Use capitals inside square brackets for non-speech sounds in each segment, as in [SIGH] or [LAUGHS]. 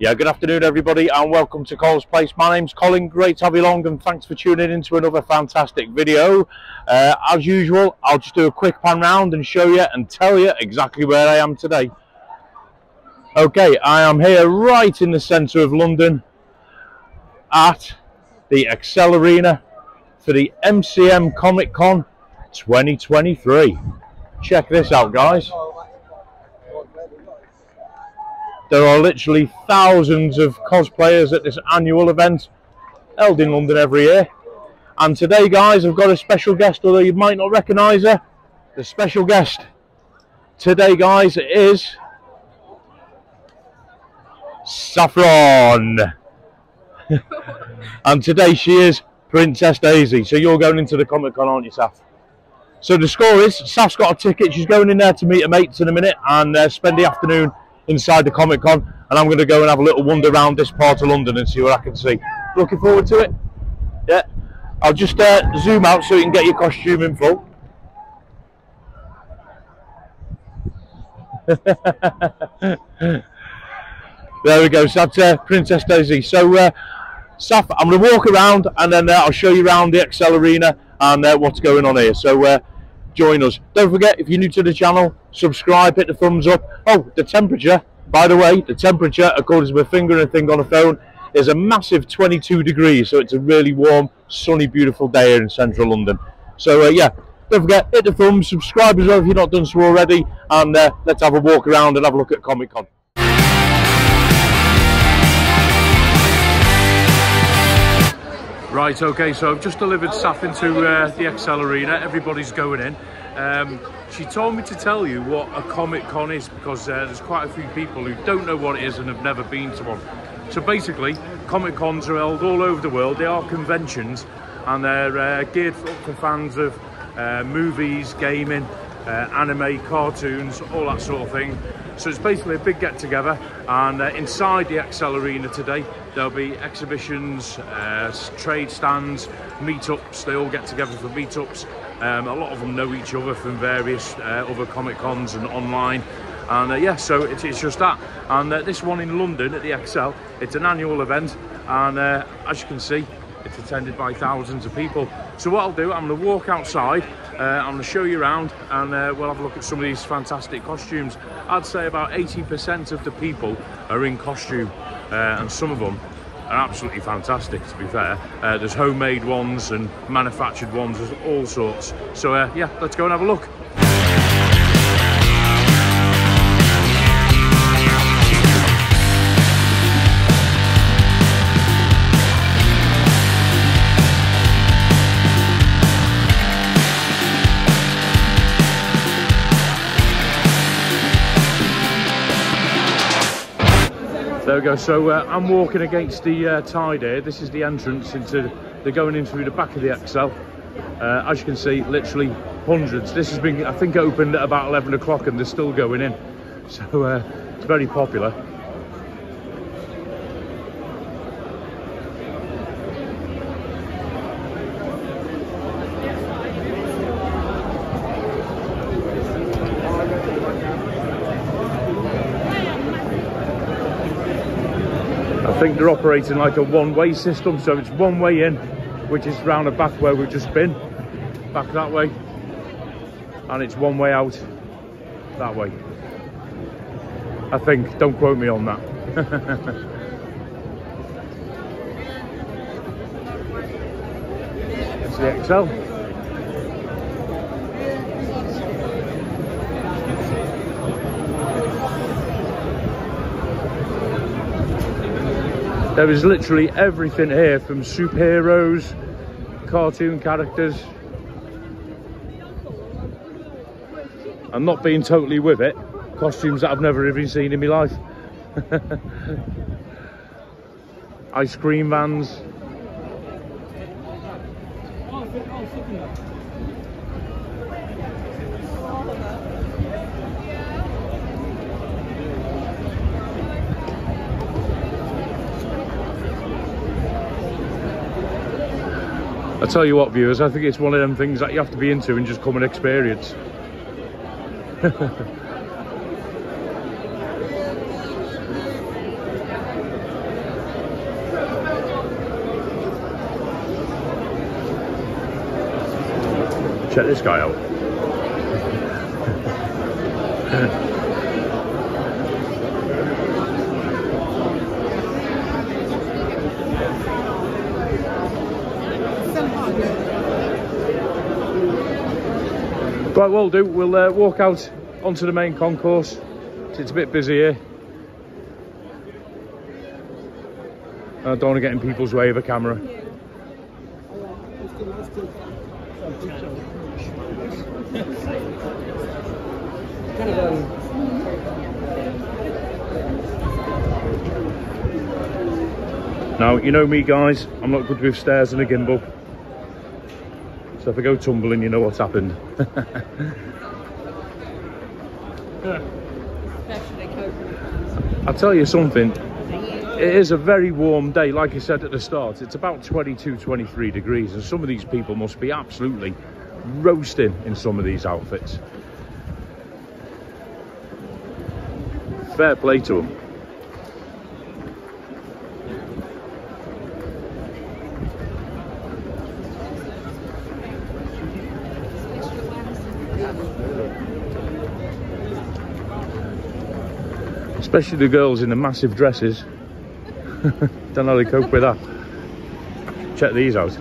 Yeah, good afternoon, everybody, and welcome to Col's Place. My name's Colin. Great to have you along, and thanks for tuning in to another fantastic video. Uh, as usual, I'll just do a quick pan round and show you and tell you exactly where I am today. Okay, I am here right in the centre of London at the Excel Arena for the MCM Comic Con 2023. Check this out, guys. There are literally thousands of cosplayers at this annual event held in London every year. And today, guys, I've got a special guest, although you might not recognise her. The special guest today, guys, is Saffron. [LAUGHS] and today she is Princess Daisy. So you're going into the Comic Con, aren't you, Saf? So the score is Saf's got a ticket. She's going in there to meet her mates in a minute and uh, spend the afternoon inside the Comic Con, and I'm going to go and have a little wander around this part of London and see what I can see. Looking forward to it. Yeah, I'll just uh, zoom out so you can get your costume in full. [LAUGHS] there we go. So uh, Princess Daisy. So, uh, Saf, I'm going to walk around and then uh, I'll show you around the Excel Arena and uh, what's going on here. So, uh, join us. Don't forget, if you're new to the channel, subscribe, hit the thumbs up. Oh, the temperature, by the way, the temperature, according to my finger and thing on the phone, is a massive 22 degrees. So it's a really warm, sunny, beautiful day here in central London. So, uh, yeah, don't forget, hit the thumbs, subscribe as well if you're not done so already, and uh, let's have a walk around and have a look at Comic Con. Right, okay, so I've just delivered Saf into uh, the Excel Arena. Everybody's going in. Um, she told me to tell you what a Comic Con is because uh, there's quite a few people who don't know what it is and have never been to one. So basically, Comic Cons are held all over the world. They are conventions and they're uh, geared for fans of uh, movies, gaming, uh, anime, cartoons, all that sort of thing. So it's basically a big get together and uh, inside the Excel Arena today there'll be exhibitions, uh, trade stands, meetups, they all get together for meetups. Um, a lot of them know each other from various uh, other Comic Cons and online. And uh, yeah, so it, it's just that. And uh, this one in London at the Excel, it's an annual event and uh, as you can see, it's attended by thousands of people. So what I'll do, I'm going to walk outside, uh, I'm going to show you around and uh, we'll have a look at some of these fantastic costumes. I'd say about 80% of the people are in costume uh, and some of them are absolutely fantastic to be fair. Uh, there's homemade ones and manufactured ones, there's all sorts. So uh, yeah, let's go and have a look. There we go. So uh, I'm walking against the uh, tide here. This is the entrance into. They're going in through the back of the Excel. Uh, as you can see, literally hundreds. This has been, I think, opened at about 11 o'clock, and they're still going in. So uh, it's very popular. I think they're operating like a one-way system, so it's one way in, which is round the back where we've just been, back that way, and it's one way out that way. I think, don't quote me on that. [LAUGHS] the Excel. There is literally everything here from superheroes, cartoon characters. I'm not being totally with it. Costumes that I've never even seen in my life. [LAUGHS] Ice cream vans. I tell you what, viewers, I think it's one of them things that you have to be into and just come and experience. [LAUGHS] Check this guy out. [LAUGHS] Right, well, do we'll uh, walk out onto the main concourse. It's a bit busy here. I don't want to get in people's way of a camera. Now, you know me guys, I'm not good with stairs and a gimbal. So if I go tumbling, you know what's happened. [LAUGHS] I'll tell you something, it is a very warm day. Like I said at the start, it's about 22, 23 degrees. And some of these people must be absolutely roasting in some of these outfits. Fair play to them. Especially the girls in the massive dresses. [LAUGHS] Don't know how they cope with that. Check these out.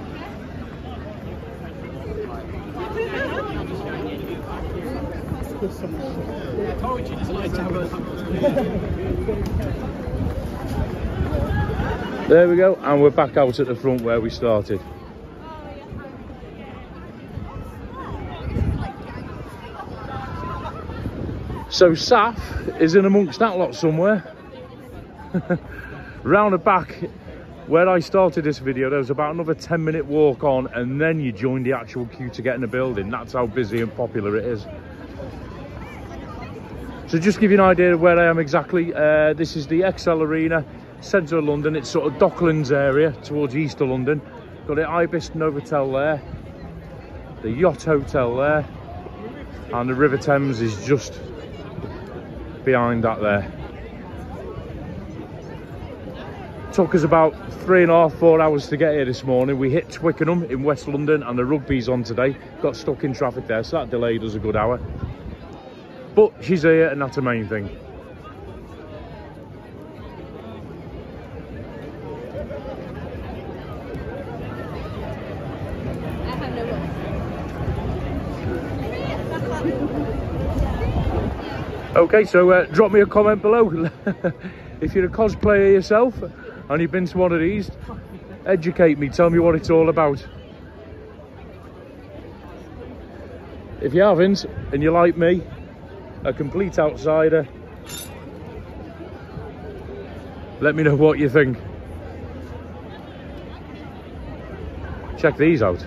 There we go, and we're back out at the front where we started. So Saf is in amongst that lot somewhere. [LAUGHS] Round the back where I started this video, there was about another 10 minute walk on and then you join the actual queue to get in the building. That's how busy and popular it is. So just give you an idea of where I am exactly. Uh, this is the ExCeL Arena, centre of London. It's sort of Docklands area towards east of London. Got the Ibis Novotel there, the Yacht Hotel there, and the River Thames is just behind that there. Took us about three and a half, four hours to get here this morning. We hit Twickenham in West London and the rugby's on today. Got stuck in traffic there, so that delayed us a good hour. But she's here and that's the main thing. Okay, so uh, drop me a comment below. [LAUGHS] if you're a cosplayer yourself and you've been to one of these, educate me, tell me what it's all about. If you haven't, and you're like me, a complete outsider, let me know what you think. Check these out.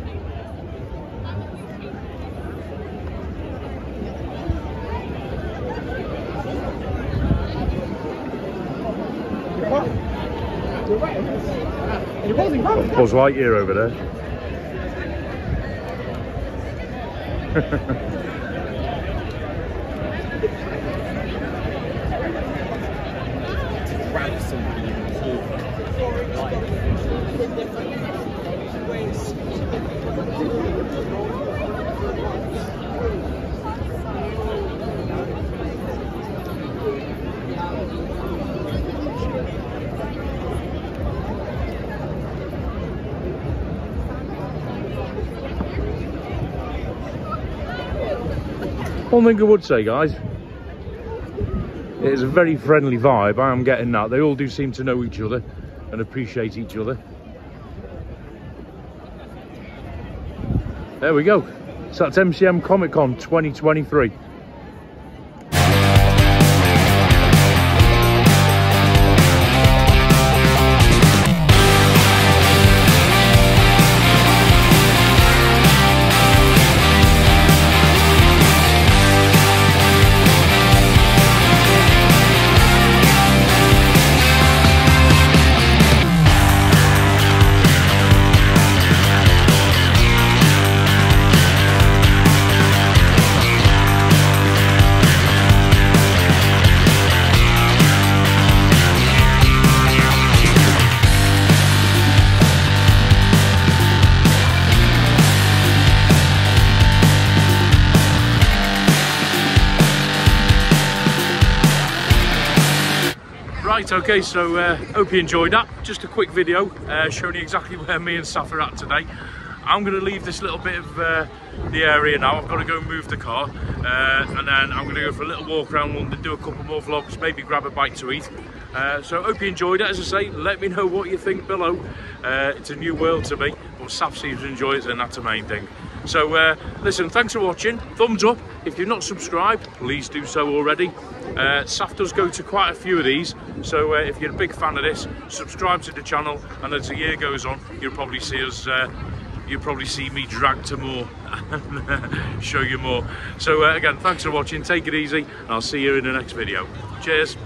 Buzz Lightyear over there. [LAUGHS] One thing I would say, guys, it is a very friendly vibe. I am getting that. They all do seem to know each other and appreciate each other. There we go. So that's MCM Comic Con 2023. Okay, so uh, hope you enjoyed that. Just a quick video uh, showing you exactly [LAUGHS] where me and Saf are at today. I'm going to leave this little bit of uh, the area now. I've got to go move the car, uh, and then I'm going to go for a little walk around London, do a couple more vlogs, maybe grab a bite to eat. Uh, so hope you enjoyed it. As I say, let me know what you think below. Uh, it's a new world to me, but Saf seems to enjoy it, and that's the main thing. So uh, listen, thanks for watching. Thumbs up. If you're not subscribed, please do so already. Uh, Saf does go to quite a few of these, so uh, if you're a big fan of this, subscribe to the channel, and as the year goes on, you'll probably see us uh, you'll probably see me drag to more [LAUGHS] show you more so uh, again thanks for watching take it easy and i'll see you in the next video cheers